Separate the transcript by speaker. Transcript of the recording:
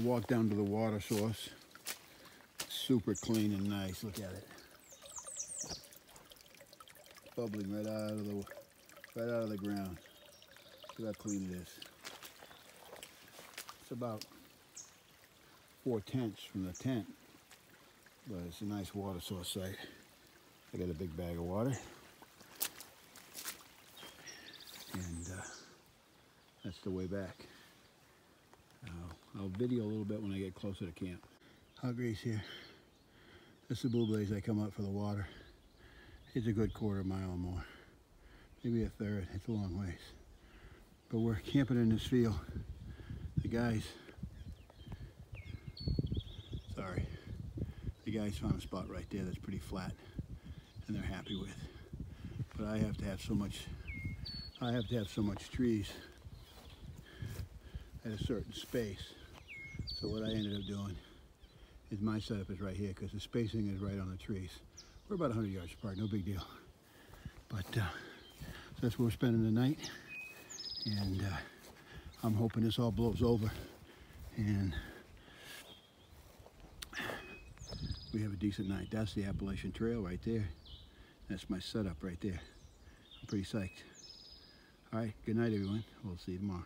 Speaker 1: walk down to the water source. Super clean and nice. Look at it. Bubbling right out of the right out of the ground. Look how clean it is. It's about four tenths from the tent, but it's a nice water source site. I got a big bag of water, and uh, that's the way back. I'll video a little bit when I get closer to camp. Hot grease here. This is the blue blaze I come up for the water. It's a good quarter mile or more. Maybe a third. It's a long ways. But we're camping in this field. The guys, sorry, the guys found a spot right there that's pretty flat and they're happy with. But I have to have so much, I have to have so much trees at a certain space so what I ended up doing is my setup is right here because the spacing is right on the trees. We're about 100 yards apart, no big deal. But uh, so that's where we're spending the night. And uh, I'm hoping this all blows over and we have a decent night. That's the Appalachian Trail right there. That's my setup right there. I'm pretty psyched. All right, good night everyone. We'll see you tomorrow.